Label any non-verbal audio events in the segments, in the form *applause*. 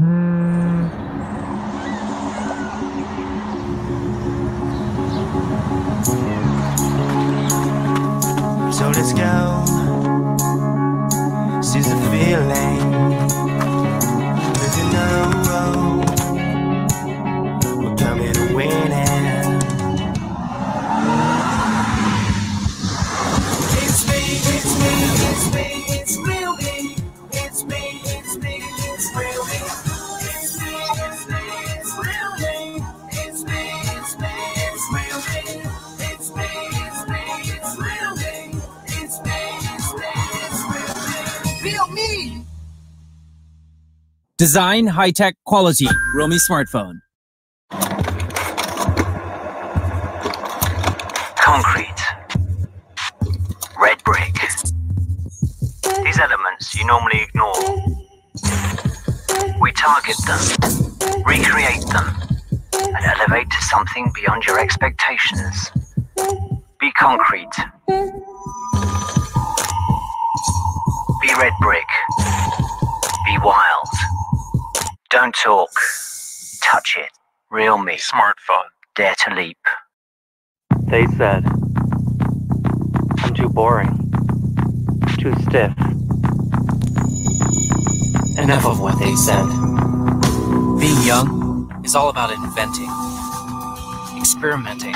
Hmm. So let's go. Seize the feeling. Design, high tech, quality. Realme smartphone. Concrete. Red brick. These elements you normally ignore. We target them, recreate them, and elevate to something beyond your expectations. Be concrete. Be red brick. Be wild. Don't talk. Touch it. Real me. Smartphone. Dare to leap. They said, I'm too boring, too stiff. Enough of what they said. Being young is all about inventing, experimenting.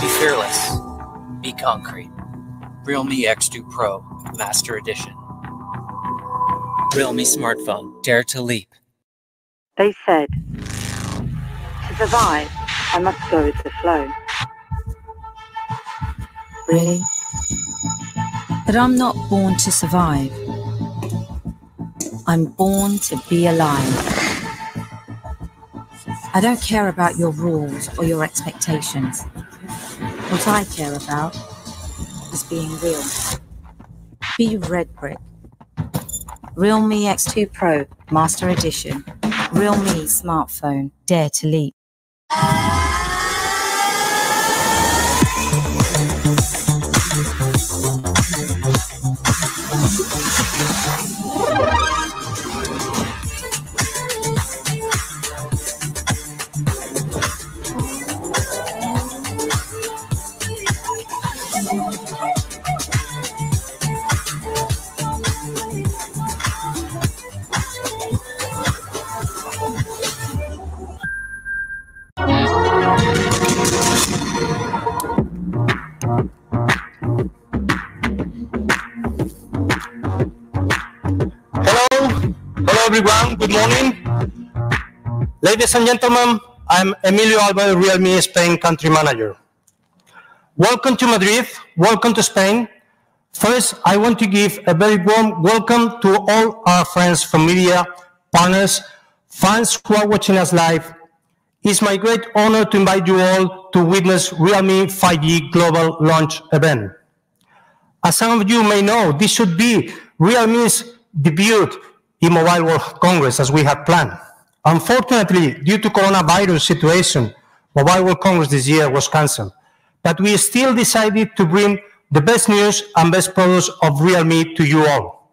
Be fearless. Be concrete. Realme X2 Pro Master Edition. Realme smartphone. Dare to leap. They said, to survive, I must go with the flow. Really? But I'm not born to survive. I'm born to be alive. I don't care about your rules or your expectations. What I care about is being real. Be Red Brick. Realme X2 Pro Master Edition. Realme smartphone. Dare to leap. Everyone. Good morning, ladies and gentlemen. I'm Emilio Alvarez, Realme Spain country manager. Welcome to Madrid. Welcome to Spain. First, I want to give a very warm welcome to all our friends media, partners, fans who are watching us live. It's my great honor to invite you all to witness Realme 5G global launch event. As some of you may know, this should be Realme's debut Mobile World Congress as we had planned. Unfortunately, due to coronavirus situation, Mobile World Congress this year was cancelled. But we still decided to bring the best news and best products of Realme to you all.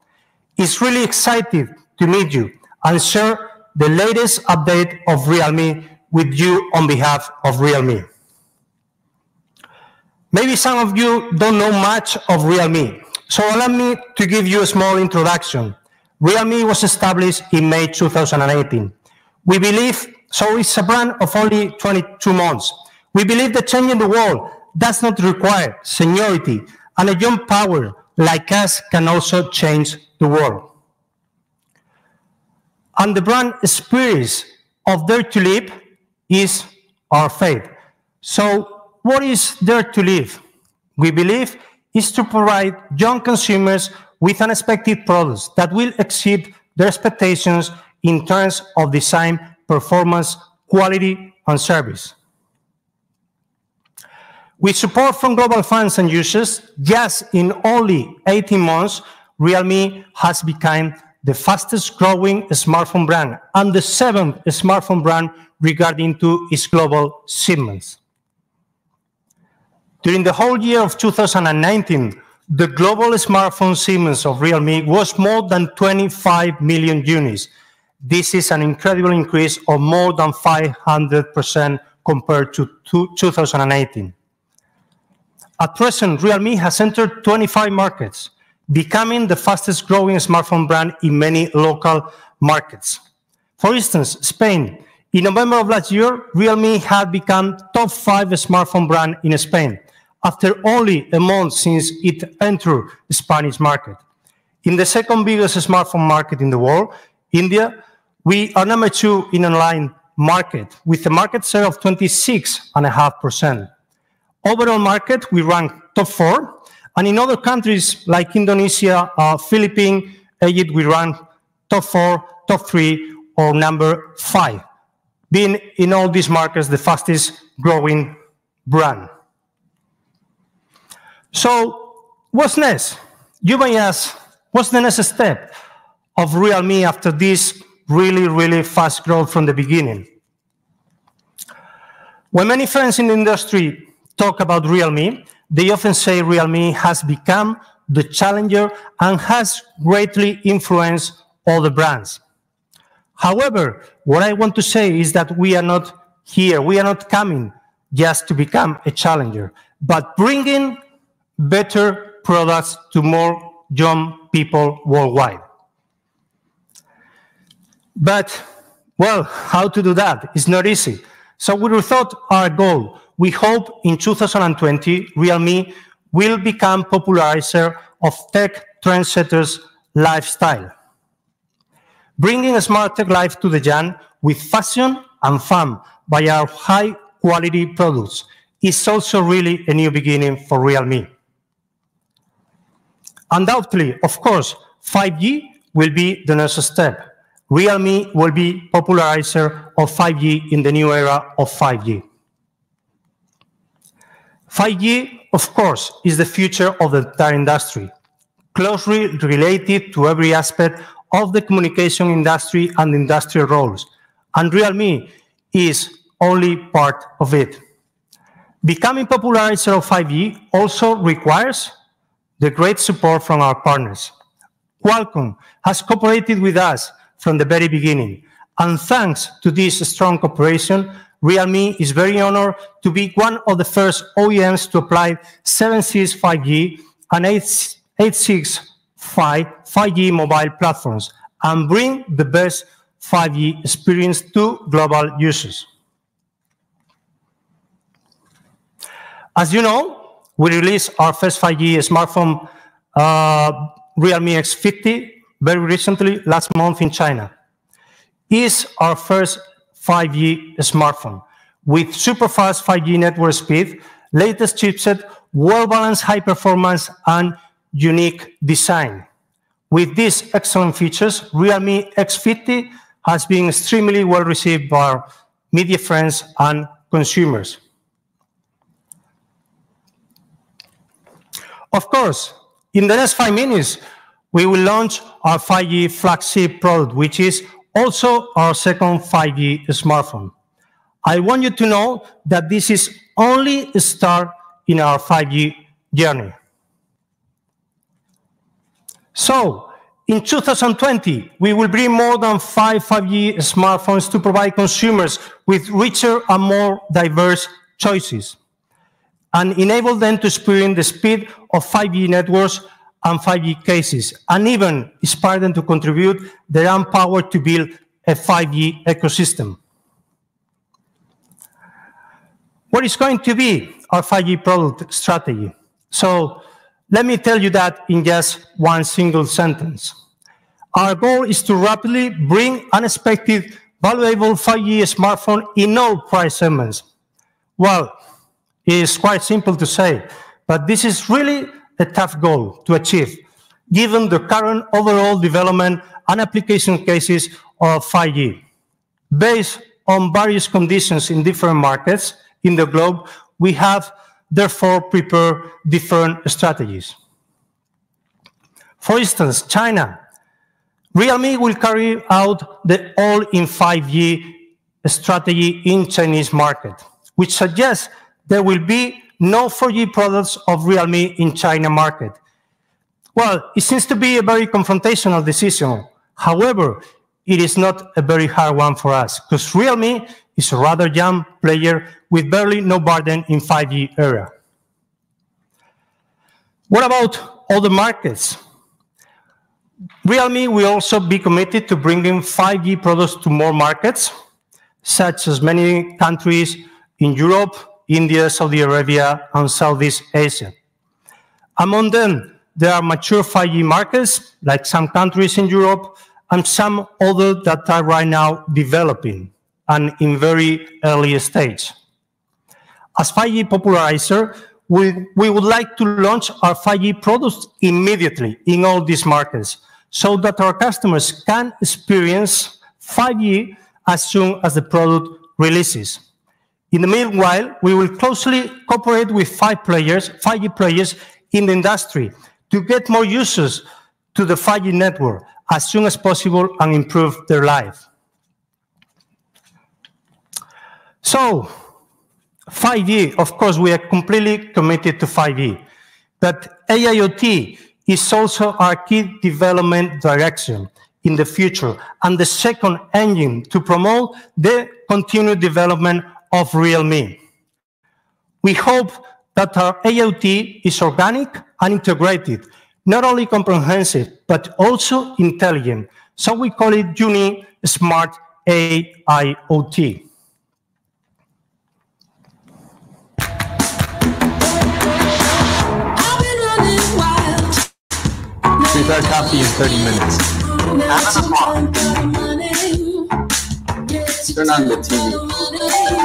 It's really exciting to meet you and share the latest update of Realme with you on behalf of Realme. Maybe some of you don't know much of Realme, so allow me to give you a small introduction. Realme was established in May 2018. We believe, so it's a brand of only 22 months. We believe that changing the world does not require seniority, and a young power like us can also change the world. And the brand spirit of Dare to Live is our faith. So, what is Dare to Live? We believe is to provide young consumers with unexpected products that will exceed their expectations in terms of design, performance, quality, and service. With support from global fans and users, just in only 18 months, Realme has become the fastest growing smartphone brand and the seventh smartphone brand regarding to its global shipments. During the whole year of 2019, the global smartphone shipments of Realme was more than 25 million units. This is an incredible increase of more than 500% compared to 2018. At present, Realme has entered 25 markets, becoming the fastest growing smartphone brand in many local markets. For instance, Spain. In November of last year, Realme had become top five smartphone brand in Spain after only a month since it entered the Spanish market. In the second biggest smartphone market in the world, India, we are number two in online market with a market share of 26.5%. Overall market, we rank top four, and in other countries like Indonesia, uh, Philippines, Egypt, we rank top four, top three, or number five, being in all these markets the fastest growing brand. So what's next? You may ask, what's the next step of Realme after this really, really fast growth from the beginning? When many friends in the industry talk about Realme, they often say Realme has become the challenger and has greatly influenced all the brands. However, what I want to say is that we are not here, we are not coming just to become a challenger, but bringing better products to more young people worldwide. But, well, how to do that? It's not easy. So we thought our goal. We hope in 2020, Realme will become popularizer of tech trendsetters lifestyle. Bringing a smart tech life to the young with fashion and fun by our high quality products is also really a new beginning for Realme. Undoubtedly, of course, 5G will be the next step. Realme will be popularizer of 5G in the new era of 5G. 5G, of course, is the future of the entire industry, closely related to every aspect of the communication industry and industrial roles, and Realme is only part of it. Becoming popularizer of 5G also requires the great support from our partners. Qualcomm has cooperated with us from the very beginning. And thanks to this strong cooperation, Realme is very honored to be one of the first OEMs to apply 7.6 5G and 8.6 5G mobile platforms and bring the best 5G experience to global users. As you know, we released our first 5G smartphone, uh, Realme X50, very recently, last month in China, is our first 5G smartphone with super fast 5G network speed, latest chipset, well-balanced high performance, and unique design. With these excellent features, Realme X50 has been extremely well received by our media friends and consumers. Of course, in the next five minutes, we will launch our 5G flagship product, which is also our second 5G smartphone. I want you to know that this is only a start in our 5G journey. So, in 2020, we will bring more than five 5G smartphones to provide consumers with richer and more diverse choices and enable them to experience the speed of 5G networks and 5G cases, and even inspire them to contribute their own power to build a 5G ecosystem. What is going to be our 5G product strategy? So let me tell you that in just one single sentence. Our goal is to rapidly bring unexpected, valuable 5G smartphone in all price segments. Well, is quite simple to say, but this is really a tough goal to achieve, given the current overall development and application cases of 5G. Based on various conditions in different markets in the globe, we have therefore prepared different strategies. For instance, China. Realme will carry out the all-in 5G strategy in Chinese market, which suggests there will be no 4G products of Realme in China market. Well, it seems to be a very confrontational decision. However, it is not a very hard one for us because Realme is a rather young player with barely no burden in 5G era. What about other markets? Realme will also be committed to bringing 5G products to more markets, such as many countries in Europe, India, Saudi Arabia, and Southeast Asia. Among them, there are mature 5G markets, like some countries in Europe, and some other that are right now developing and in very early stage. As 5G popularizer, we, we would like to launch our 5G products immediately in all these markets so that our customers can experience 5G as soon as the product releases. In the meanwhile, we will closely cooperate with five players, 5G players in the industry to get more users to the 5G network as soon as possible and improve their life. So, 5G, of course, we are completely committed to 5G, but AIoT is also our key development direction in the future and the second engine to promote the continued development of Realme. We hope that our AIoT is organic and integrated, not only comprehensive, but also intelligent. So we call it Uni Smart AIoT. Prepare coffee in 30 minutes. Turn on the TV.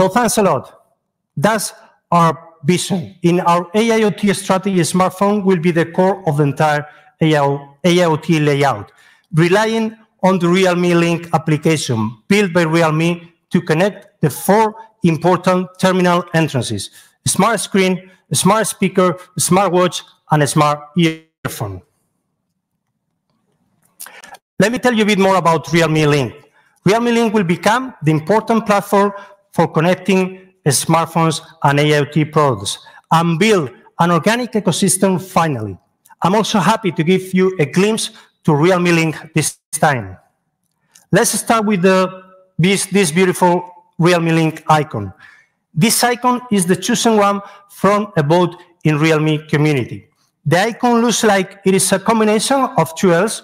So thanks a lot. That's our vision. In our AIoT strategy, smartphone will be the core of the entire AIoT layout, relying on the Realme Link application built by Realme to connect the four important terminal entrances, smart screen, smart speaker, smartwatch, and a smart earphone. Let me tell you a bit more about Realme Link. Realme Link will become the important platform for connecting smartphones and IoT products and build an organic ecosystem finally. I'm also happy to give you a glimpse to Realme Link this time. Let's start with the, this, this beautiful Realme Link icon. This icon is the chosen one from a vote in Realme community. The icon looks like it is a combination of two L's,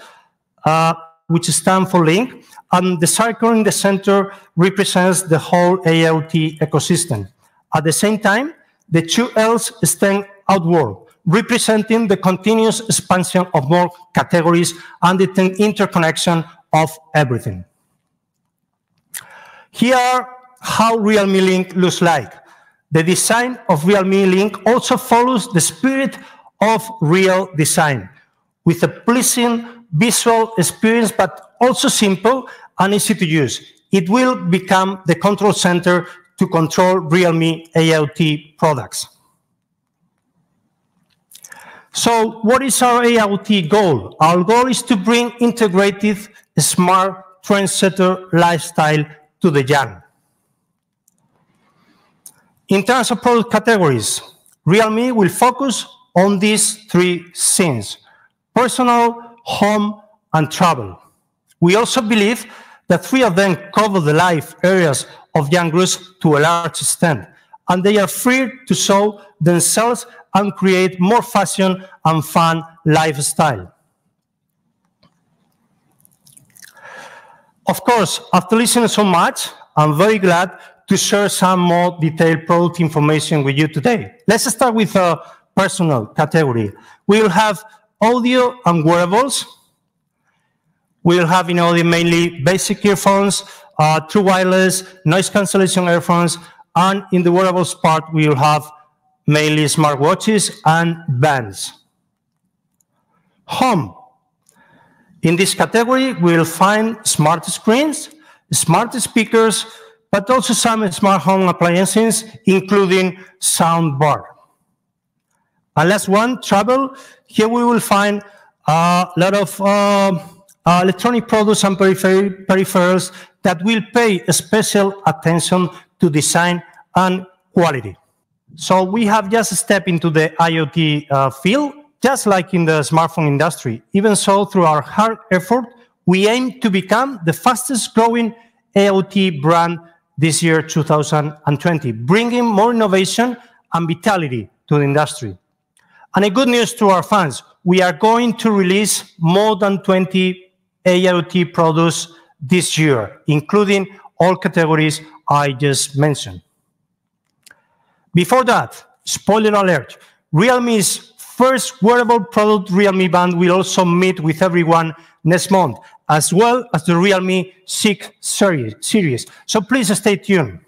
uh, which stand for link, and the circle in the center represents the whole AIoT ecosystem. At the same time, the two L's stand outward, representing the continuous expansion of more categories and the interconnection of everything. Here how Realme Link looks like. The design of Realme Link also follows the spirit of real design, with a pleasing visual experience, but also simple and easy to use. It will become the control center to control Realme AIoT products. So what is our AIoT goal? Our goal is to bring integrated, smart, trendsetter lifestyle to the young. In terms of product categories, Realme will focus on these three scenes, personal, home, and travel. We also believe that three of them cover the life areas of young groups to a large extent, and they are free to show themselves and create more fashion and fun lifestyle. Of course, after listening so much, I'm very glad to share some more detailed product information with you today. Let's start with a personal category. We'll have audio and wearables. We'll have in audio mainly basic earphones, uh, true wireless, noise cancellation earphones, and in the wearables part, we'll have mainly smartwatches and bands. Home. In this category, we'll find smart screens, smart speakers, but also some smart home appliances, including soundbar. And last one, travel. Here we will find a lot of uh, uh, electronic products and peripher peripherals that will pay special attention to design and quality. So we have just stepped into the IoT uh, field, just like in the smartphone industry. Even so, through our hard effort, we aim to become the fastest growing IoT brand this year, 2020, bringing more innovation and vitality to the industry. And a good news to our fans, we are going to release more than 20 IoT products this year, including all categories I just mentioned. Before that, spoiler alert, Realme's first wearable product, Realme Band, will also meet with everyone next month, as well as the Realme 6 series. So please stay tuned.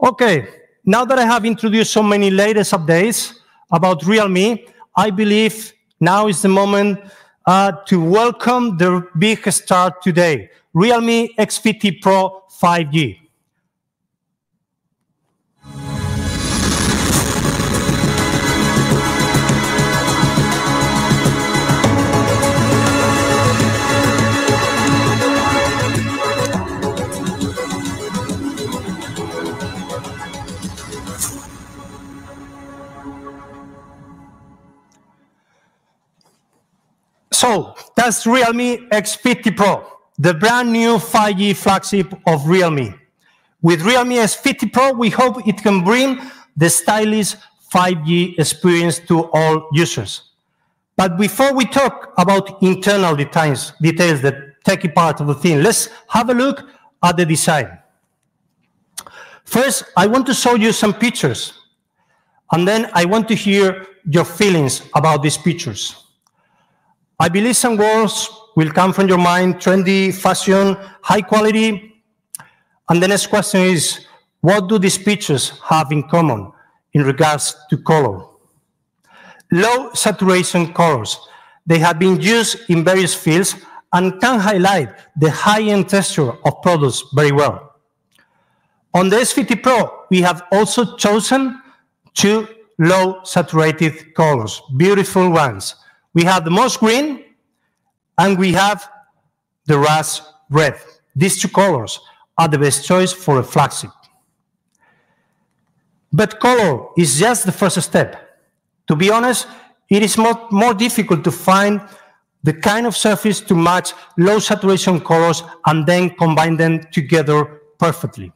Okay, now that I have introduced so many latest updates about Realme, I believe now is the moment uh, to welcome the big star today, Realme X50 Pro 5G. So that's Realme X50 Pro, the brand new 5G flagship of Realme. With Realme X50 Pro, we hope it can bring the stylish 5G experience to all users. But before we talk about internal details, details, the techie part of the thing, let's have a look at the design. First, I want to show you some pictures, and then I want to hear your feelings about these pictures. I believe some words will come from your mind, trendy, fashion, high quality. And the next question is, what do these pictures have in common in regards to color? Low saturation colors. They have been used in various fields and can highlight the high-end texture of products very well. On the X50 Pro, we have also chosen two low saturated colors, beautiful ones. We have the moss green and we have the rust red. These two colors are the best choice for a flagship. But color is just the first step. To be honest, it is more, more difficult to find the kind of surface to match low saturation colors and then combine them together perfectly.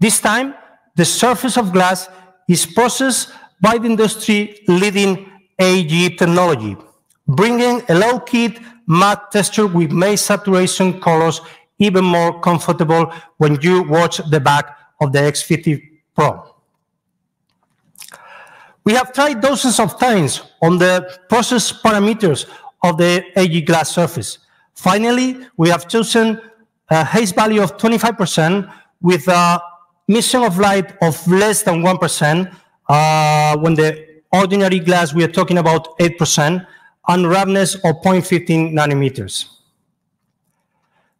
This time, the surface of glass is processed by the industry leading AG technology, bringing a low-key matte texture with matte saturation colors even more comfortable when you watch the back of the X50 Pro. We have tried dozens of times on the process parameters of the AG glass surface. Finally, we have chosen a haze value of 25% with a mission of light of less than 1% uh, when the ordinary glass, we are talking about 8%, and roughness of 0.15 nanometers.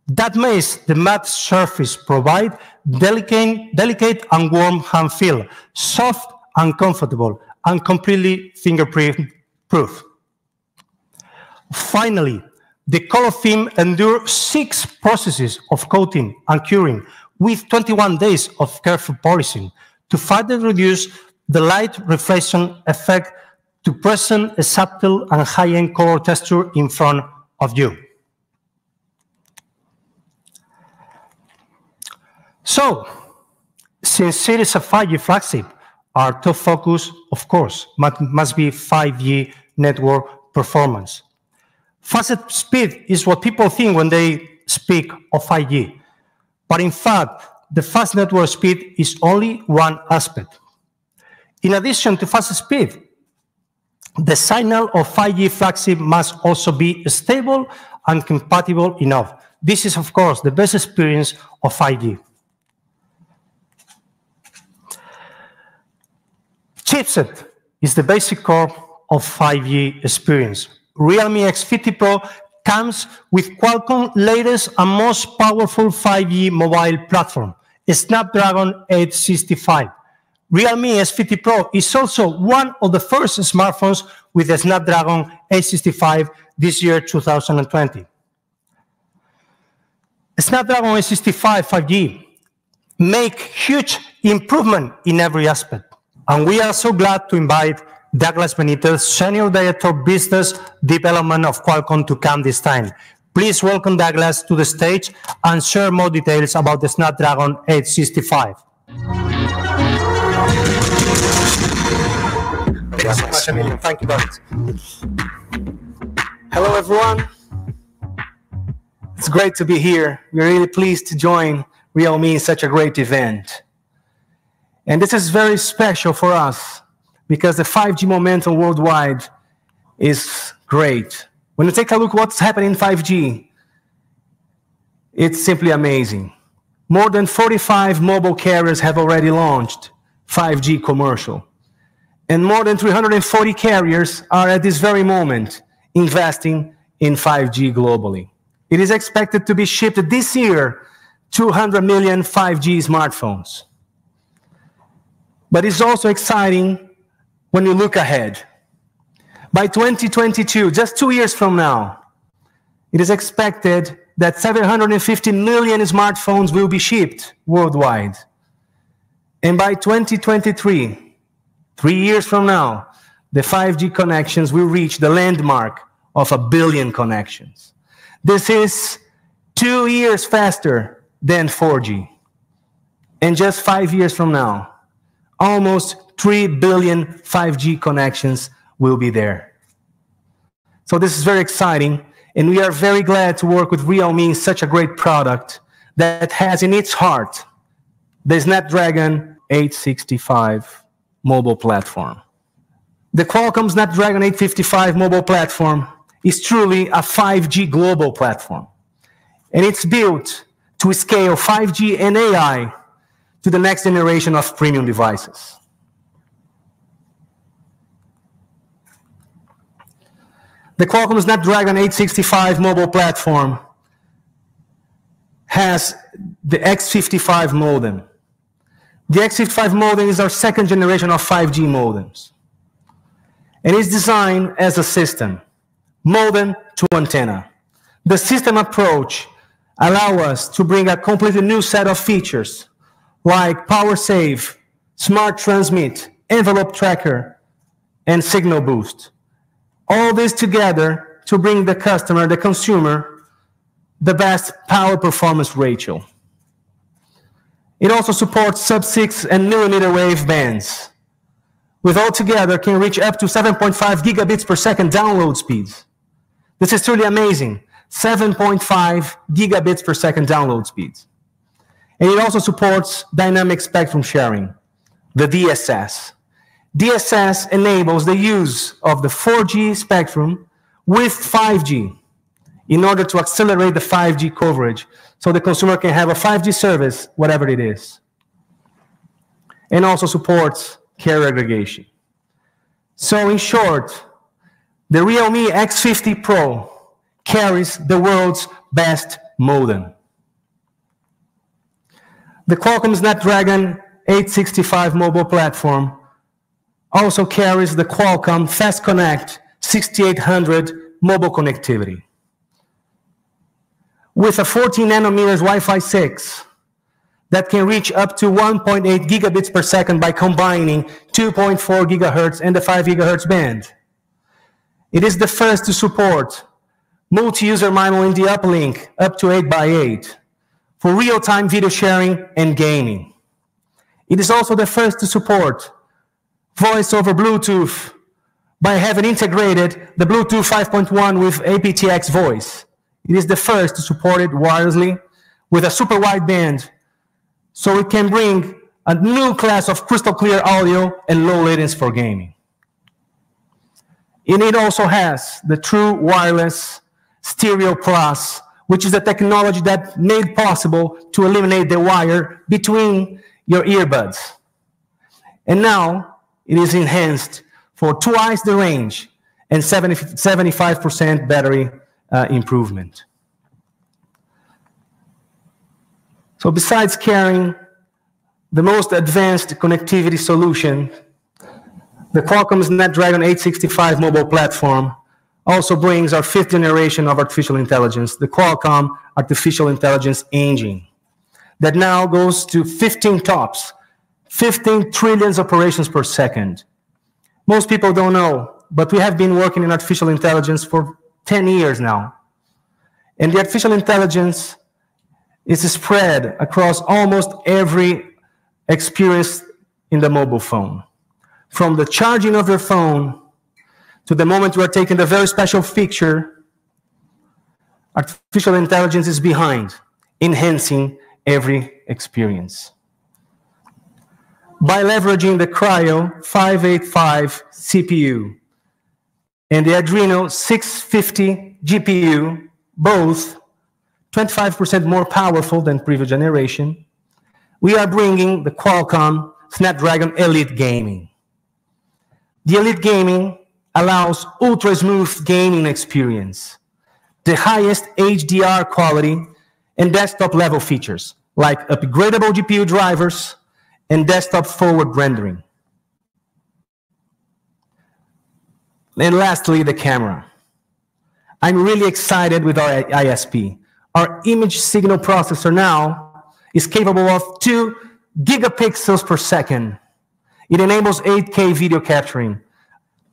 That makes the matte surface provide delicate, delicate and warm hand feel, soft and comfortable, and completely fingerprint proof. Finally, the color film endures six processes of coating and curing with 21 days of careful polishing to further reduce the light reflection effect to present a subtle and high-end color texture in front of you. So, since it is a 5G flagship, our top focus, of course, must be 5G network performance. Fast speed is what people think when they speak of 5G. But in fact, the fast network speed is only one aspect. In addition to fast speed, the signal of 5G flagship must also be stable and compatible enough. This is, of course, the best experience of 5G. Chipset is the basic core of 5G experience. Realme X50 Pro comes with Qualcomm latest and most powerful 5G mobile platform, Snapdragon 865. Realme X50 Pro is also one of the first smartphones with the Snapdragon 865 this year, 2020. Snapdragon 865 5G make huge improvement in every aspect. And we are so glad to invite Douglas Benitez, Senior Director of Business Development of Qualcomm to come this time. Please welcome Douglas to the stage and share more details about the Snapdragon 865. Thank you so much, Emilio. Thank you, Douglas. Hello, everyone. It's great to be here. We're really pleased to join Realme in such a great event. And this is very special for us because the 5G momentum worldwide is great. When you take a look what's happening in 5G, it's simply amazing. More than 45 mobile carriers have already launched 5G commercial. And more than 340 carriers are at this very moment investing in 5G globally. It is expected to be shipped this year 200 million 5G smartphones. But it's also exciting when you look ahead. By 2022, just two years from now, it is expected that 750 million smartphones will be shipped worldwide. And by 2023, three years from now, the 5G connections will reach the landmark of a billion connections. This is two years faster than 4G. And just five years from now, almost 3 billion 5G connections will be there. So this is very exciting, and we are very glad to work with Realme, such a great product that has in its heart the Snapdragon 865 mobile platform. The Qualcomm Snapdragon 855 mobile platform is truly a 5G global platform, and it's built to scale 5G and AI to the next generation of premium devices. The Qualcomm Snapdragon 865 mobile platform has the X55 modem. The X55 modem is our second generation of 5G modems. And it's designed as a system, modem to antenna. The system approach allows us to bring a completely new set of features like power save, smart transmit, envelope tracker, and signal boost all this together to bring the customer, the consumer, the best power performance ratio. It also supports sub-6 and millimeter wave bands, with altogether can reach up to 7.5 gigabits per second download speeds. This is truly amazing. 7.5 gigabits per second download speeds. And it also supports dynamic spectrum sharing, the DSS. DSS enables the use of the 4G spectrum with 5G in order to accelerate the 5G coverage so the consumer can have a 5G service, whatever it is. And also supports carrier aggregation. So in short, the Realme X50 Pro carries the world's best modem. The Qualcomm Snapdragon 865 mobile platform also carries the Qualcomm Fast Connect 6800 mobile connectivity. With a 14 nanometers Wi-Fi 6 that can reach up to 1.8 gigabits per second by combining 2.4 gigahertz and the 5 gigahertz band. It is the first to support multi-user MIMO in the uplink up to 8 by 8 for real-time video sharing and gaming. It is also the first to support voice over Bluetooth by having integrated the Bluetooth 5.1 with aptX voice. It is the first to support it wirelessly with a super wide band, so it can bring a new class of crystal clear audio and low latency for gaming. And it also has the true wireless Stereo Plus, which is a technology that made possible to eliminate the wire between your earbuds. And now it is enhanced for twice the range and 70, 75% battery uh, improvement. So besides carrying the most advanced connectivity solution, the Qualcomm Snapdragon 865 mobile platform also brings our fifth generation of artificial intelligence, the Qualcomm Artificial Intelligence Engine, that now goes to 15 tops, 15 trillions operations per second. Most people don't know, but we have been working in artificial intelligence for 10 years now. And the artificial intelligence is spread across almost every experience in the mobile phone. From the charging of your phone to the moment you are taking the very special feature, artificial intelligence is behind, enhancing every experience. By leveraging the Kryo 585 CPU and the Adreno 650 GPU, both 25% more powerful than previous generation, we are bringing the Qualcomm Snapdragon Elite Gaming. The Elite Gaming allows ultra smooth gaming experience, the highest HDR quality, and desktop level features like upgradable GPU drivers and desktop forward rendering. And lastly, the camera. I'm really excited with our ISP. Our image signal processor now is capable of 2 gigapixels per second. It enables 8K video capturing,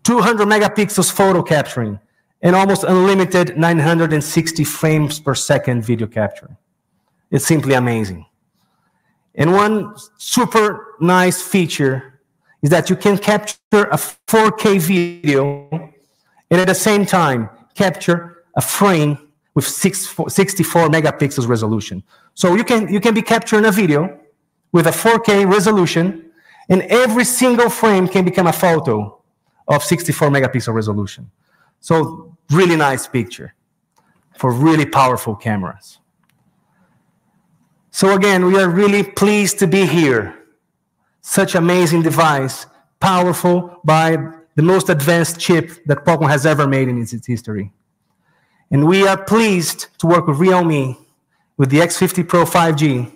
200 megapixels photo capturing, and almost unlimited 960 frames per second video capturing. It's simply amazing. And one super nice feature is that you can capture a 4K video and at the same time capture a frame with six, 64 megapixels resolution. So you can, you can be capturing a video with a 4K resolution and every single frame can become a photo of 64 megapixel resolution. So really nice picture for really powerful cameras. So again, we are really pleased to be here. Such amazing device, powerful by the most advanced chip that Qualcomm has ever made in its history. And we are pleased to work with Realme with the X50 Pro 5G.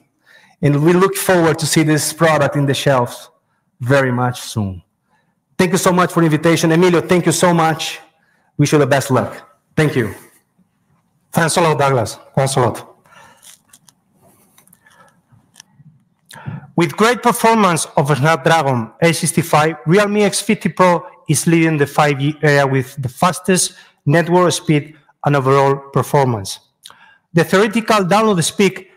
And we look forward to see this product in the shelves very much soon. Thank you so much for the invitation. Emilio, thank you so much. Wish you the best luck. Thank you. Thanks a lot, Douglas. Thanks a lot. With great performance of Snapdragon 865, Realme X50 Pro is leading the 5G area with the fastest network speed and overall performance. The theoretical download speed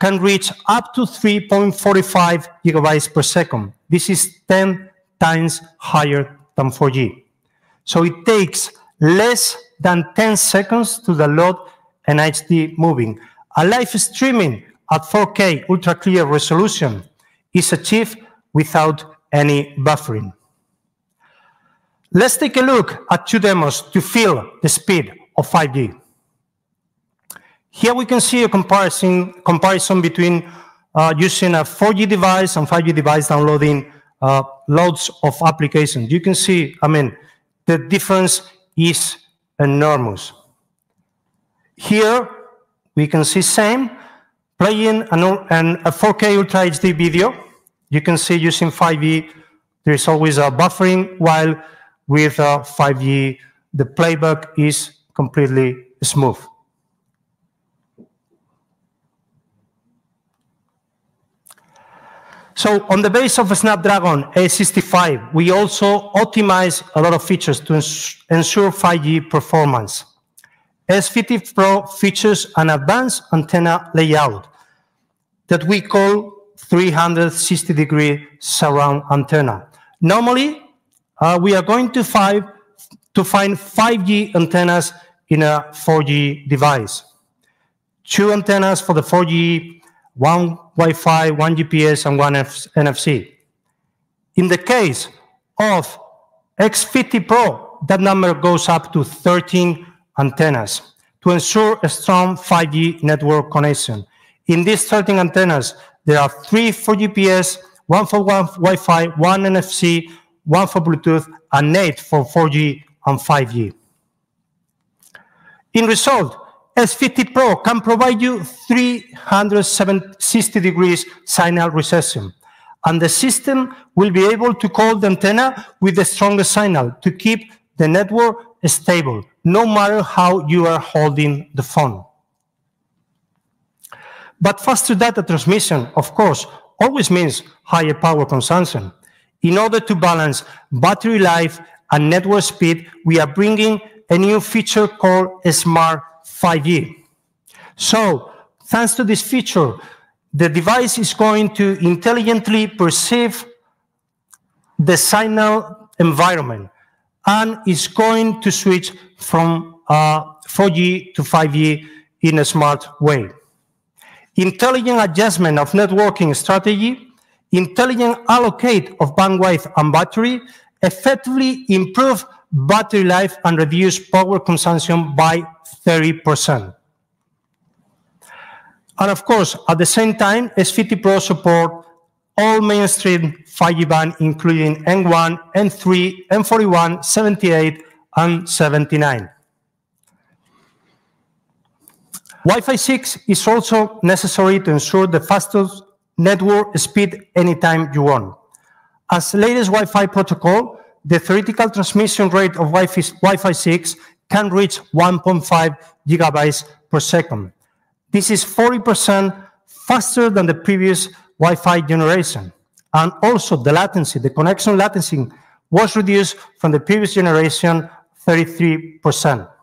can reach up to 3.45 gigabytes per second. This is 10 times higher than 4G. So it takes less than 10 seconds to download an HD movie. A live streaming at 4K ultra clear resolution is achieved without any buffering. Let's take a look at two demos to feel the speed of 5G. Here we can see a comparison, comparison between uh, using a 4G device and 5G device downloading uh, loads of applications. You can see, I mean, the difference is enormous. Here we can see same playing an, an, a 4K Ultra HD video. You can see using 5G, there is always a buffering, while with uh, 5G, the playback is completely smooth. So on the base of Snapdragon 865, we also optimize a lot of features to ensure 5G performance. X50 Pro features an advanced antenna layout that we call 360 degree surround antenna. Normally, uh, we are going to find, to find 5G antennas in a 4G device. Two antennas for the 4G one Wi-Fi, one GPS, and one F- NFC. In the case of X50 Pro, that number goes up to 13 antennas to ensure a strong 5G network connection. In these 13 antennas, there are three for GPS, one for one Wi-Fi, one NFC, one for Bluetooth, and eight for 4G and 5G. In result, X50 Pro can provide you 360 degrees signal recession, And the system will be able to call the antenna with the strongest signal to keep the network stable, no matter how you are holding the phone. But faster data transmission, of course, always means higher power consumption. In order to balance battery life and network speed, we are bringing a new feature called Smart 5G. So, thanks to this feature, the device is going to intelligently perceive the signal environment and is going to switch from uh, 4G to 5G in a smart way. Intelligent adjustment of networking strategy, intelligent allocate of bandwidth and battery effectively improve battery life and reduce power consumption by 30%. And of course, at the same time, X50 Pro support all mainstream 5G band, including N1, N3, N41, 78, and 79. Wi-Fi 6 is also necessary to ensure the fastest network speed anytime you want. As latest Wi-Fi protocol, the theoretical transmission rate of Wi-Fi, Wi-Fi 6 can reach 1.5 gigabytes per second. This is 40% faster than the previous Wi-Fi generation. And also the latency, the connection latency was reduced from the previous generation 33%.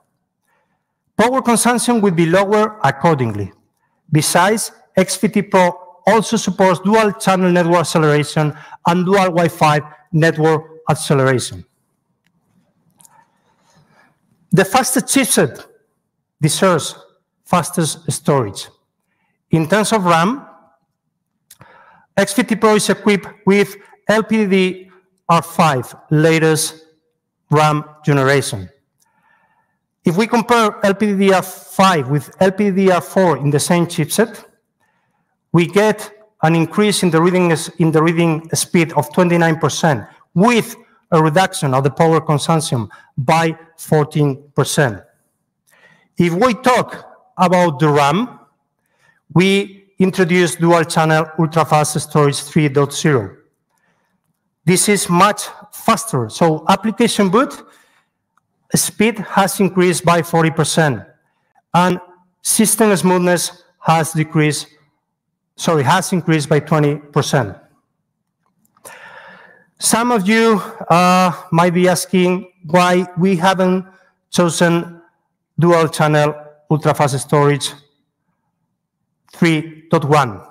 Power consumption will be lower accordingly. Besides, X50 Pro also supports dual channel network acceleration and dual Wi-Fi network acceleration. The fastest chipset deserves fastest storage. In terms of RAM, X50 Pro is equipped with LPDDR5 latest RAM generation. If we compare LPDDR5 with LPDDR4 in the same chipset, we get an increase in the reading, in the reading speed of 29% with a reduction of the power consumption by 14%. If we talk about the RAM, we introduced dual channel ultra-fast storage 3.0. This is much faster. So application boot speed has increased by 40% and system smoothness has decreased, sorry, has increased by 20%. Some of you uh, might be asking why we haven't chosen dual channel ultra-fast storage 3.1.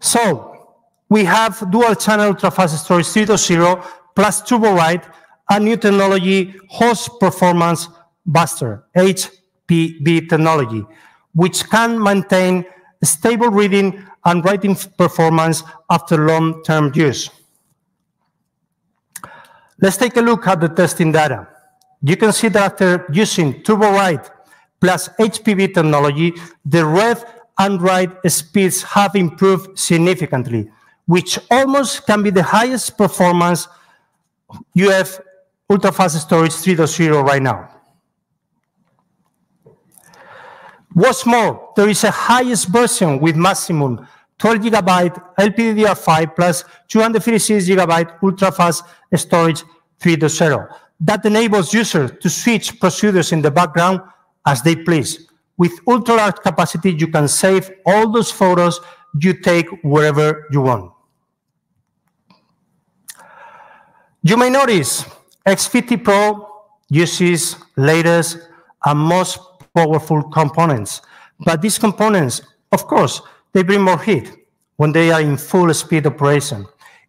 So we have dual channel ultra-fast storage 3.0 plus turbo write a new technology host performance booster HPB technology, which can maintain stable reading and writing performance after long-term use. Let's take a look at the testing data. You can see that after using turbo write plus HPB technology, the read and write speeds have improved significantly, which almost can be the highest performance UF ultra-fast storage 3.0 right now. What's more, there is a highest version with maximum 12 gigabyte LPDDR5 plus 256 gigabyte ultra-fast storage 3.0 that enables users to switch procedures in the background as they please. With ultra large capacity, you can save all those photos you take wherever you want. You may notice X50 Pro uses latest and most powerful components, but these components, of course, they bring more heat when they are in full speed operation.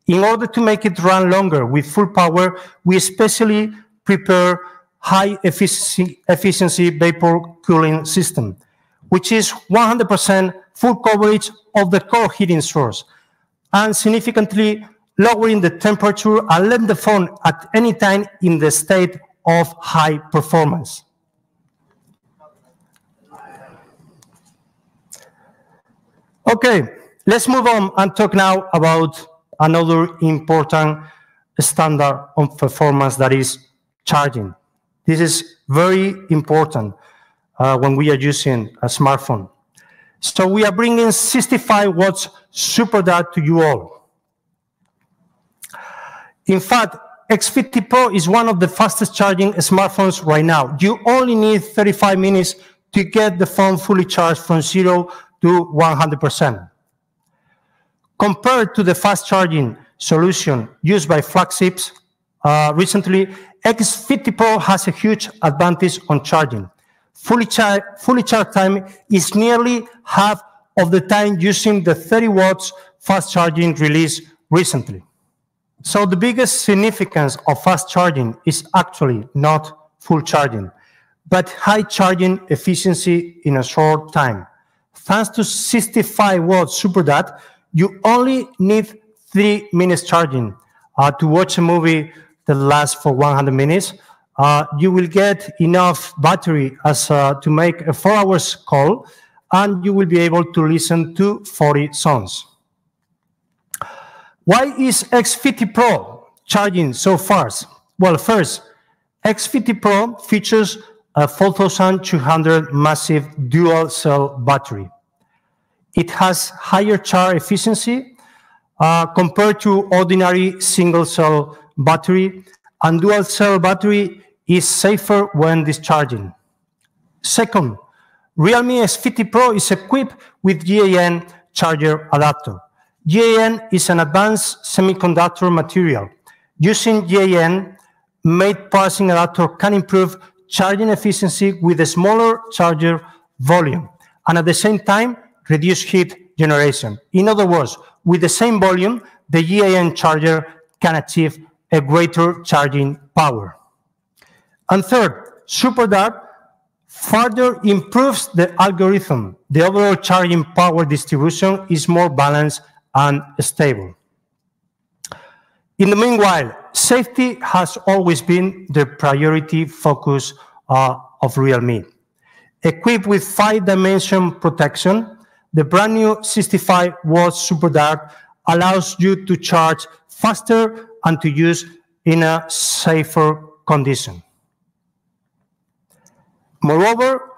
In order to make it run longer with full power, we especially prepare high efficiency, efficiency vapor cooling system, which is 100% full coverage of the core heating source, and significantly lowering the temperature and let the phone at any time in the state of high performance. Okay, let's move on and talk now about another important standard of performance that is charging. This is very important uh, when we are using a smartphone. So we are bringing 65 watts super dart to you all. In fact, X50 Pro is one of the fastest charging smartphones right now. You only need 35 minutes to get the phone fully charged from zero to 100%. Compared to the fast charging solution used by flagships, uh, recently, X50 Pro has a huge advantage on charging. Fully, char fully charged time is nearly half of the time using the 30 watts fast charging release recently. So the biggest significance of fast charging is actually not full charging, but high charging efficiency in a short time. Thanks to 65 watts super dart, you only need three minutes charging uh, to watch a movie that lasts for 100 minutes. Uh, you will get enough battery as uh, to make a four hours call, and you will be able to listen to 40 songs. Why is X50 Pro charging so fast? Well, first, X50 Pro features a 4200 massive dual cell battery. It has higher charge efficiency uh, compared to ordinary single cell battery, and dual cell battery is safer when discharging. Second, Realme X50 Pro is equipped with GAN charger adapter. GAN is an advanced semiconductor material. Using GAN, made parsing adapter can improve charging efficiency with a smaller charger volume, and at the same time, reduce heat generation. In other words, with the same volume, the GAN charger can achieve a greater charging power. And third, SuperDart further improves the algorithm. The overall charging power distribution is more balanced and stable. In the meanwhile, safety has always been the priority focus uh, of Realme. Equipped with five-dimension protection, the brand new 65 watt Super Dart allows you to charge faster and to use in a safer condition. Moreover,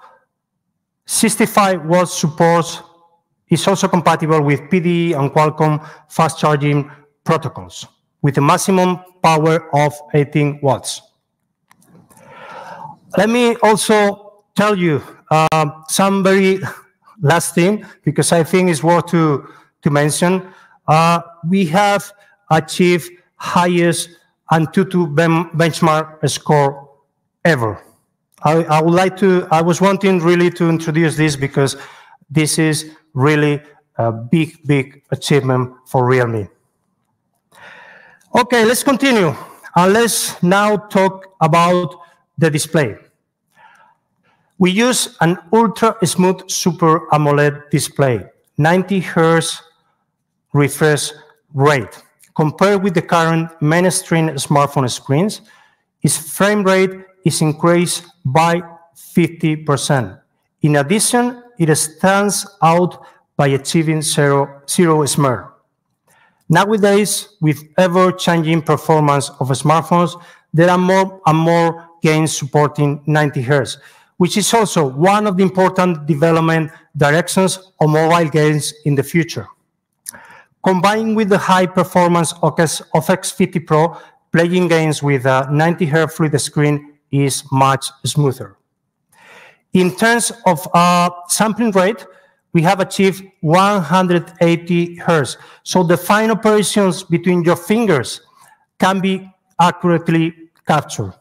65 watt support is also compatible with PDE and Qualcomm fast charging protocols with a maximum power of 18 watts. Let me also tell you uh, some very *laughs* last thing, because I think it's worth to, to mention. Uh, we have achieved highest Antutu ben benchmark score ever. I, I would like to, I was wanting really to introduce this because this is really a big, big achievement for Realme. Okay, let's continue. And let's now talk about the display. We use an ultra smooth Super AMOLED display, 90 Hz refresh rate. Compared with the current mainstream smartphone screens, its frame rate is increased by 50%. In addition, it stands out by achieving zero, zero smur. Nowadays, with ever-changing performance of smartphones, there are more and more games supporting 90 Hz, which is also one of the important development directions of mobile games in the future. Combined with the high performance of X50 Pro, playing games with a 90 Hz fluid screen is much smoother. In terms of uh, sampling rate, we have achieved 180 Hz. So the fine operations between your fingers can be accurately captured.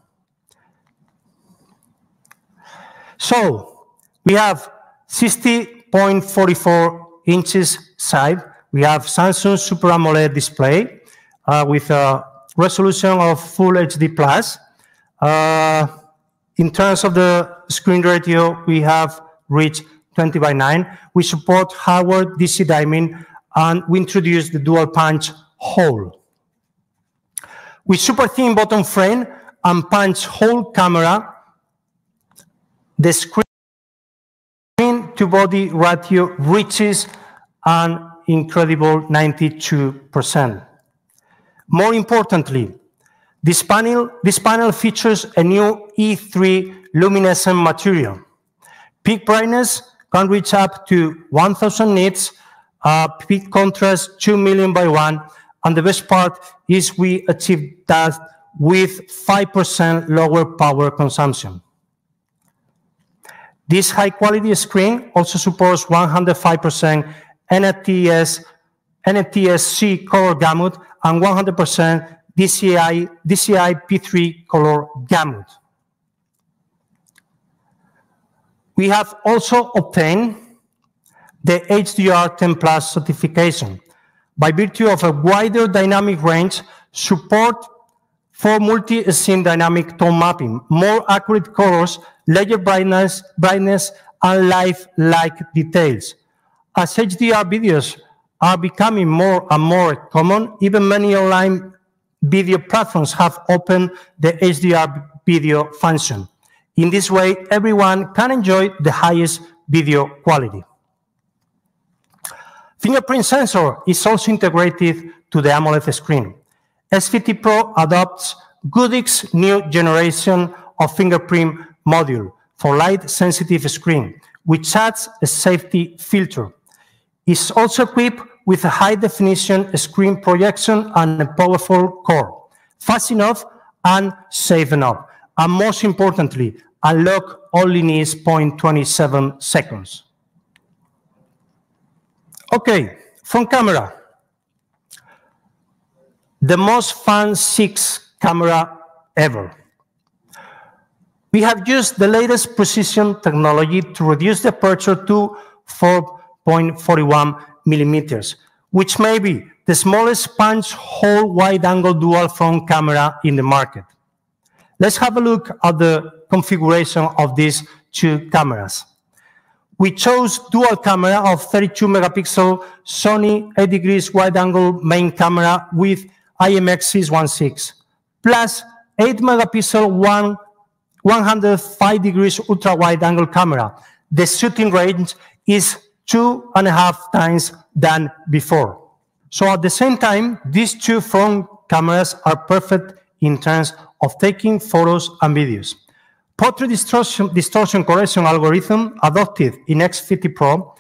So we have 60.44 inches side. We have Samsung Super AMOLED display uh, with a resolution of Full HD Plus. Uh, in terms of the screen ratio, we have reached 20 by 9. We support Howard DC dimming, and we introduce the dual punch hole. With super thin bottom frame and punch hole camera, the screen to body ratio reaches an incredible 92%. More importantly, this panel, this panel features a new E3 luminescent material. Peak brightness can reach up to 1000 nits, uh, peak contrast 2 million by 1, and the best part is we achieve that with 5% lower power consumption. This high quality screen also supports 105% NTS, NTSC color gamut and 100% DCI, DCI P3 color gamut. We have also obtained the HDR 10 Plus certification by virtue of a wider dynamic range, support for multi-scene dynamic tone mapping, more accurate colors, layer brightness, brightness and life-like details. As HDR videos are becoming more and more common, even many online video platforms have opened the HDR video function. In this way, everyone can enjoy the highest video quality. Fingerprint sensor is also integrated to the AMOLED screen. X50 Pro adopts Goodix new generation of fingerprint module for light-sensitive screen, which adds a safety filter. It's also equipped with a high-definition screen projection and a powerful core, fast enough and safe enough. And most importantly, unlock only needs 0.27 seconds. Okay, front camera. The most fun 6 camera ever. We have used the latest precision technology to reduce the aperture to 4.41 millimeters, which may be the smallest punch hole wide angle dual front camera in the market. Let's have a look at the configuration of these two cameras. We chose dual camera of 32 megapixel Sony 8 degrees wide angle main camera with IMX616 plus 8 megapixel one 105 degrees ultra wide angle camera. The shooting range is two and a half times than before. So at the same time, these two front cameras are perfect in terms of taking photos and videos. Portrait distortion, distortion correction algorithm adopted in X50 Pro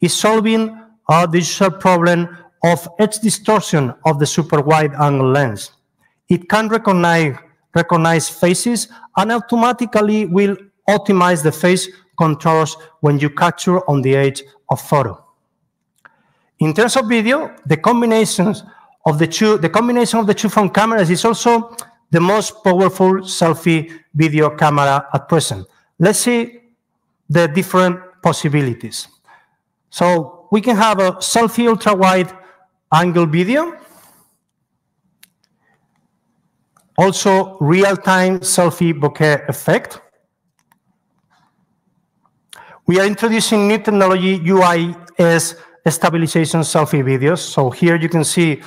is solving a digital problem of edge distortion of the super wide angle lens. It can recognize, recognize faces and automatically will optimize the face contours when you capture on the edge of photo. In terms of video, the combinations of the two, the combination of the two phone cameras is also the most powerful selfie video camera at present. Let's see the different possibilities. So we can have a selfie ultra wide angle video. Also real-time selfie bokeh effect. We are introducing new technology UIS stabilization selfie videos. So here you can see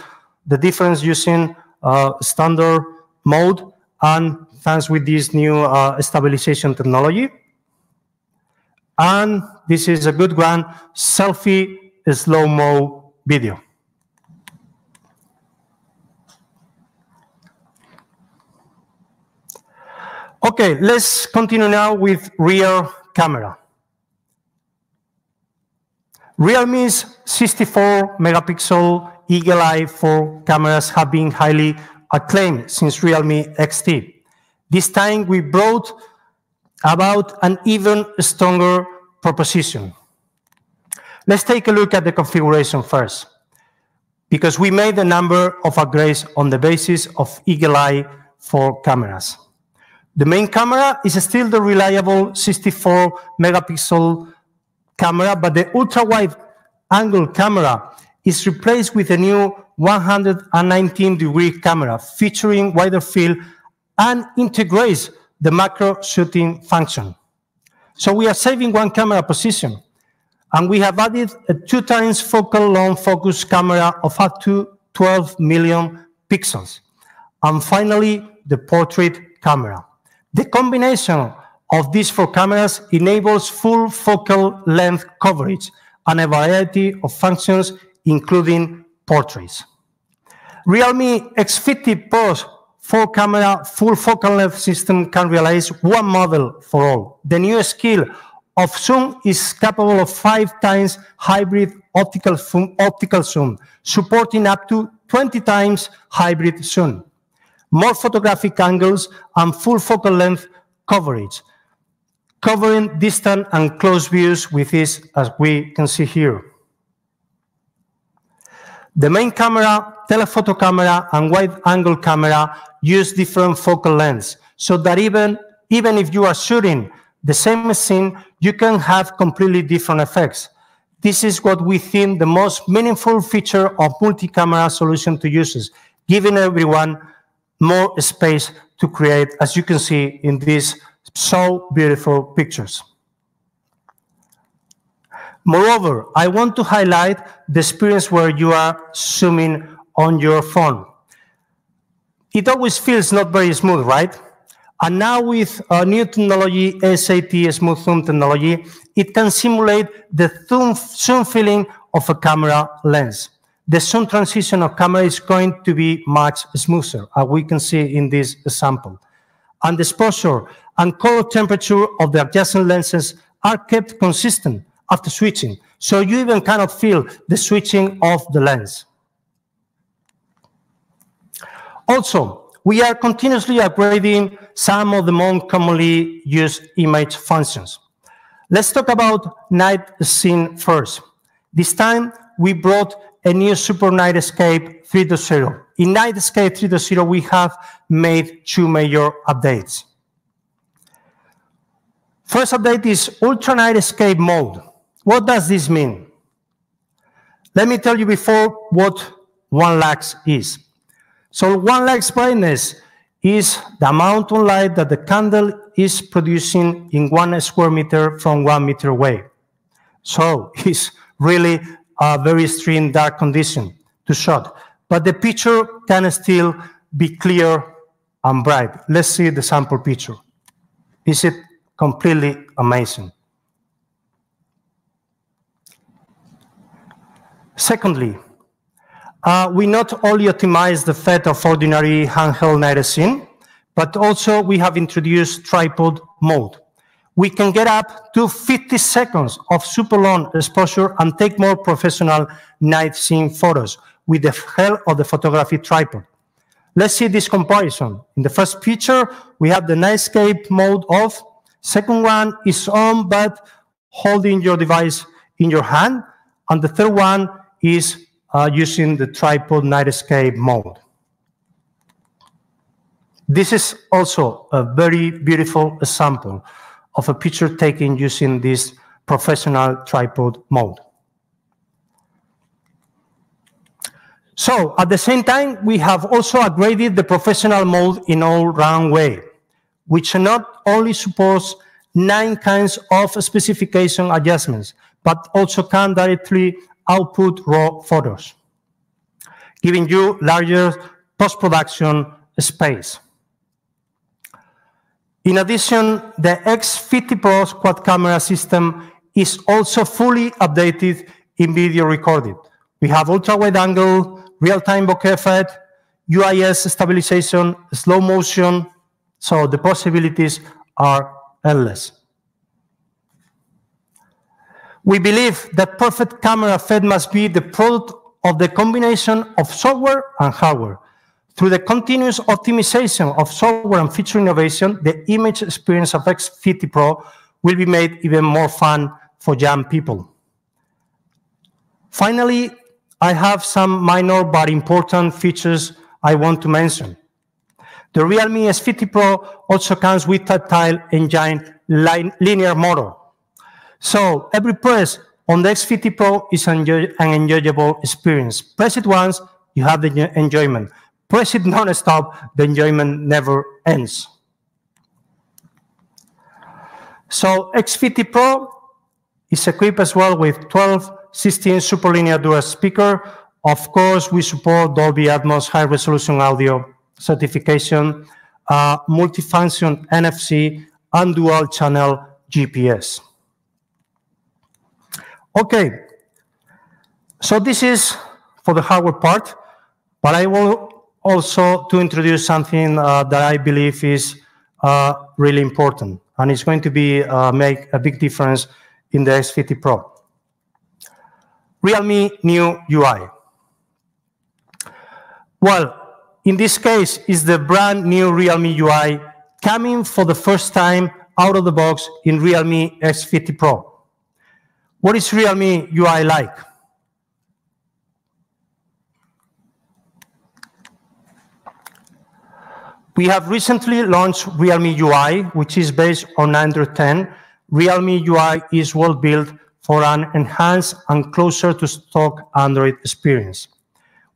the difference using uh, standard mode and thanks with this new uh, stabilization technology. And this is a good one, selfie slow-mo video. Okay, let's continue now with rear camera. Realme's 64 megapixel Eagle Eye 4 cameras have been highly acclaimed since Realme XT. This time we brought about an even stronger proposition. Let's take a look at the configuration first, because we made a number of upgrades on the basis of Eagle Eye 4 cameras. The main camera is still the reliable 64 megapixel camera, but the ultra wide angle camera is replaced with a new 119 degree camera featuring wider field and integrates the macro shooting function. So we are saving one camera position. And we have added a two times focal long focus camera of up to 12 million pixels. And finally, the portrait camera. The combination of these four cameras enables full focal length coverage and a variety of functions, including portraits. Realme X50 Pro's four camera full focal length system can realize one model for all. The new skill of zoom is capable of five times hybrid optical, optical zoom, supporting up to 20 times hybrid zoom, more photographic angles, and full focal length coverage, covering distant and close views with this, as we can see here. The main camera, telephoto camera, and wide-angle camera use different focal lengths, so that even, even if you are shooting the same scene, you can have completely different effects. This is what we think the most meaningful feature of multi-camera solution to users, giving everyone more space to create, as you can see in these so beautiful pictures. Moreover, I want to highlight the experience where you are zooming on your phone. It always feels not very smooth, right? And now with a new technology, SAT Smooth Zoom technology, it can simulate the zoom, zoom feeling of a camera lens. The zoom transition of camera is going to be much smoother, as we can see in this example. And the exposure and color temperature of the adjacent lenses are kept consistent after switching, so you even cannot feel the switching of the lens. Also, we are continuously upgrading some of the more commonly used image functions. Let's talk about night scene first. This time, we brought a new Super Nightscape 3.0. In Nightscape 3.0, we have made two major updates. First update is Ultra Nightscape mode. What does this mean? Let me tell you before what one lux is. So one lux brightness is the amount of light that the candle is producing in one square meter from one meter away. So *laughs* it's really a very extreme dark condition to shot. But the picture can still be clear and bright. Let's see the sample picture. Is it completely amazing? Secondly, uh, we not only optimize the fat of ordinary handheld night but also we have introduced tripod mode. We can get up to 50 seconds of super long exposure and take more professional night scene photos with the help of the photography tripod. Let's see this comparison. In the first picture, we have the nightscape mode off. Second one is on, but holding your device in your hand. And the third one is uh, using the tripod nightscape mode. This is also a very beautiful example of a picture taken using this professional tripod mode. So at the same time, we have also upgraded the professional mode in all-round way, which not only supports nine kinds of specification adjustments, but also can directly output raw photos, giving you larger post-production space. In addition, the X50 Pro quad camera system is also fully updated in video recording. We have ultra-wide angle, real-time bokeh effect, UIS stabilization, slow motion, so the possibilities are endless. We believe that perfect camera fed must be the product of the combination of software and hardware. Through the continuous optimization of software and feature innovation, the image experience of X50 Pro will be made even more fun for young people. Finally, I have some minor but important features I want to mention. The Realme X50 Pro also comes with tactile engine linear motor. So every press on the X50 Pro is an enjoyable experience. Press it once, you have the enjoyment. Press it *laughs* non-stop, the enjoyment never ends. So X50 Pro is equipped as well with 12 16 superlinear dual speaker. Of course, we support Dolby Atmos high resolution audio certification, uh, multifunction NFC, and dual channel GPS. Okay, so this is for the hardware part, but I will also to introduce something uh, that I believe is uh, really important, and it's going to be uh, make a big difference in the X50 Pro. Realme new UI. Well, in this case, is the brand new Realme UI coming for the first time out of the box in Realme X50 Pro. What is Realme UI like? We have recently launched Realme UI, which is based on Android 10. Realme UI is well built for an enhanced and closer to stock Android experience.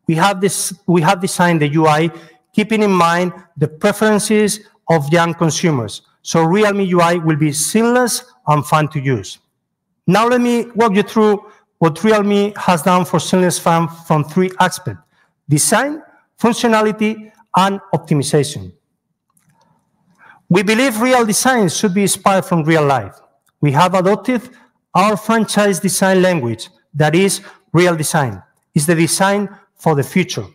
We have, this, we have designed the UI keeping in mind the preferences of young consumers. So Realme UI will be seamless and fun to use. Now let me walk you through what Realme has done for seamless fun from three aspects, design, functionality, and optimization. We believe real design should be inspired from real life. We have adopted our franchise design language, that is real design, is the design for the future.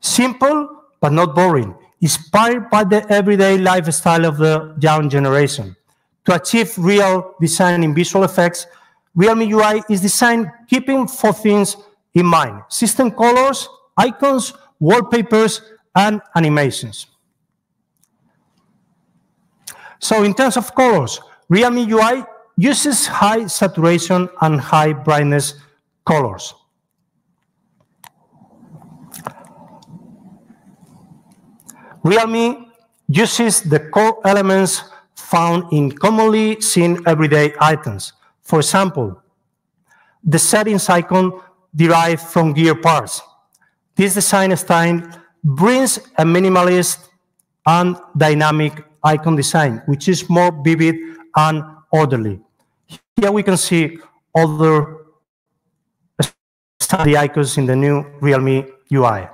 Simple, but not boring, inspired by the everyday lifestyle of the young generation. To achieve real design in visual effects, Realme UI is designed keeping four things in mind, system colors, icons, wallpapers, and animations. So in terms of colors, Realme UI uses high saturation and high brightness colors. Realme uses the core elements found in commonly seen everyday items. For example, the settings icon derived from gear parts. This design style brings a minimalist and dynamic icon design, which is more vivid and orderly. Here we can see other the icons in the new Realme UI.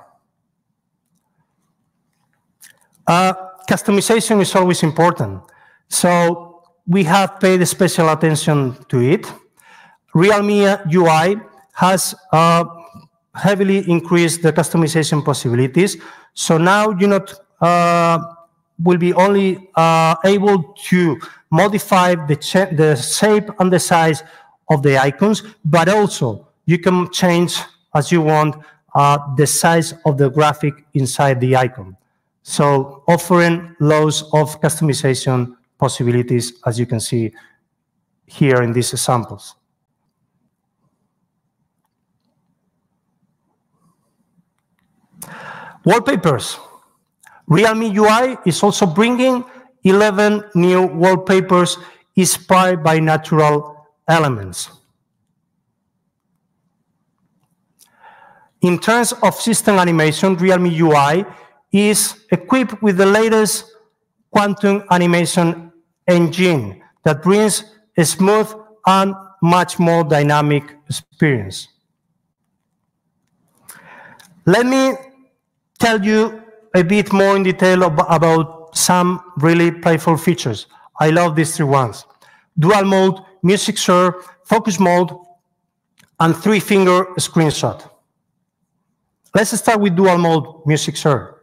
Uh, customization is always important. So we have paid special attention to it. Realme UI has uh, heavily increased the customization possibilities. So now you not uh, will be only uh, able to modify the, the shape and the size of the icons, but also you can change as you want uh, the size of the graphic inside the icon. So offering loads of customization possibilities, as you can see here in these examples. Wallpapers. Realme UI is also bringing 11 new wallpapers inspired by natural elements. In terms of system animation, Realme UI is equipped with the latest quantum animation engine that brings a smooth and much more dynamic experience. Let me tell you a bit more in detail about some really playful features. I love these three ones. Dual mode, music share, focus mode, and three finger screenshot. Let's start with dual mode music share.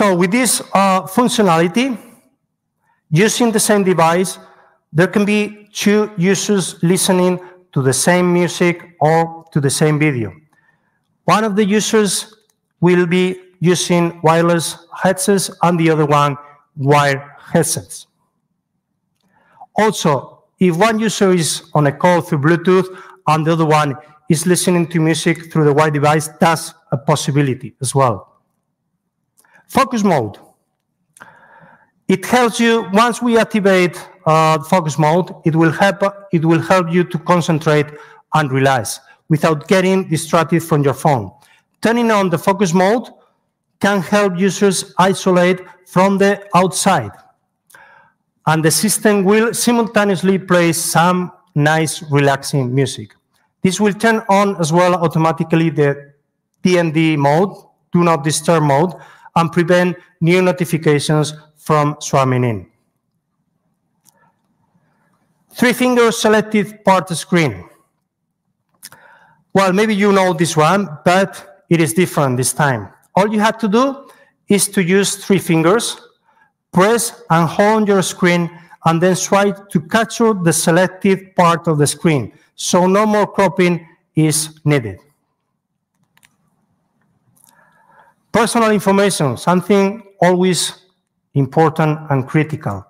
So with this uh, functionality, using the same device, there can be two users listening to the same music or to the same video. One of the users will be using wireless headsets and the other one wired headsets. Also, if one user is on a call through Bluetooth and the other one is listening to music through the wired device, that's a possibility as well. Focus mode. It helps you, once we activate uh, focus mode, it will, help, it will help you to concentrate and relax without getting distracted from your phone. Turning on the focus mode can help users isolate from the outside. and the system will simultaneously play some nice relaxing music. This will turn on as well automatically the DND mode, do not disturb mode, and prevent new notifications from swarming in. Three fingers selected part screen. Well, maybe you know this one, but it is different this time. All you have to do is to use three fingers, press and hold your screen, and then try to capture the selected part of the screen. So no more cropping is needed. Personal information, something always important and critical.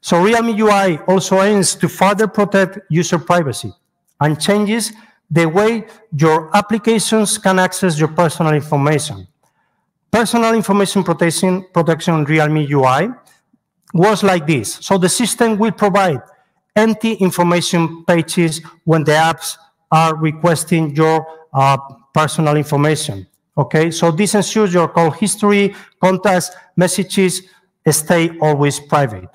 So Realme UI also aims to further protect user privacy and changes the way your applications can access your personal information. Personal information protection, protection Realme UI was like this. So the system will provide empty information pages when the apps are requesting your uh, personal information. Okay, so this ensures your call history, contacts, messages stay always private.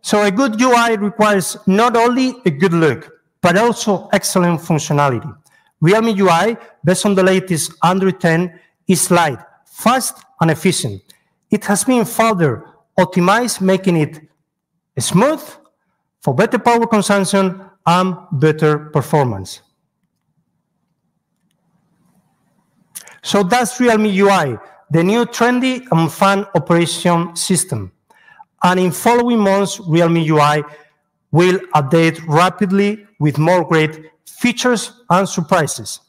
So a good UI requires not only a good look, but also excellent functionality. Realme UI, based on the latest Android 10, is light, fast, and efficient. It has been further optimized, making it smooth for better power consumption and better performance. So that's Realme UI, the new trendy and fun operation system. And in following months, Realme UI will update rapidly with more great features and surprises.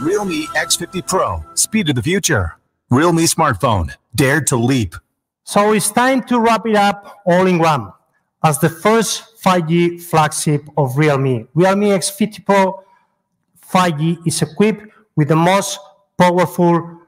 Realme X50 Pro, speed of the future. Realme smartphone, dared to leap. So it's time to wrap it up all in one as the first 5G flagship of Realme. Realme X50 Pro 5G is equipped with the most powerful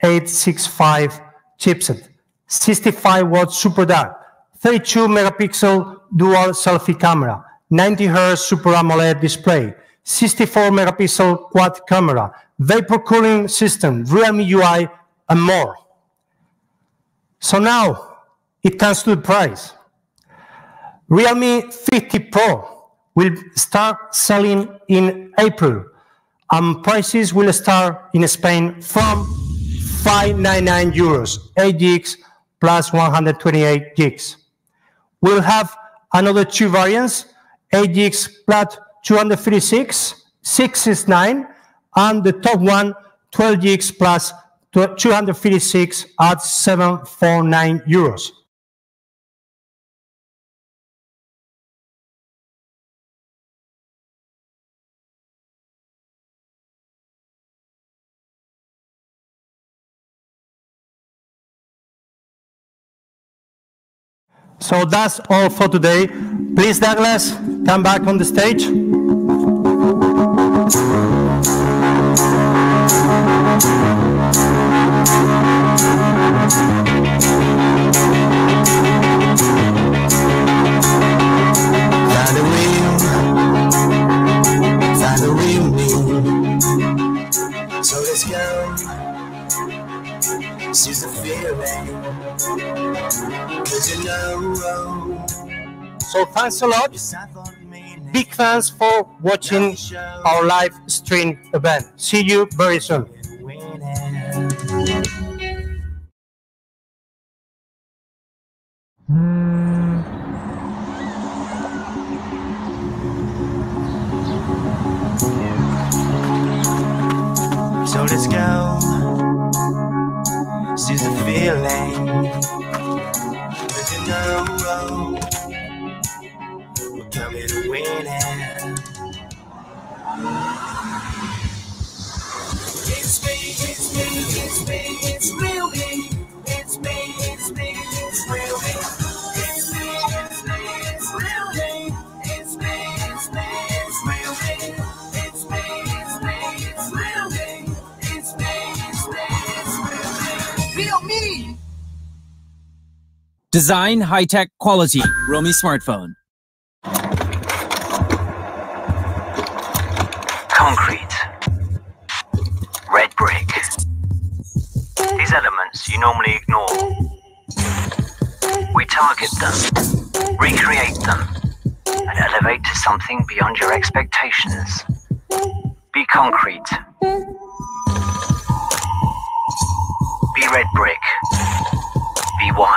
865 chipset, 65 watt super dart, 32 megapixel dual selfie camera, 90 hertz super AMOLED display, 64 megapixel quad camera, vapor cooling system, Realme UI, and more. So now it comes to the price. Realme 50 Pro will start selling in April, and prices will start in Spain from 599 euros, 8 gigs plus 128 gigs. We'll have another two variants, 8 gigs plus 256, 669, and the top one, 12 gigs plus 256 at 749 euros. So that's all for today. Please, Douglas, come back on the stage. Thanks a lot. Big thanks for watching our live stream event. See you very soon. so let's go. Seize the feeling. It's me, it's real me. It's me, it's me, it's. It's me, it's me, it's. It's me, it's me, it's me. It's me, it's it's me. Me. Design high tech quality. Realme smartphone. Target them, recreate them, and elevate to something beyond your expectations. Be concrete. Be red brick. Be wild.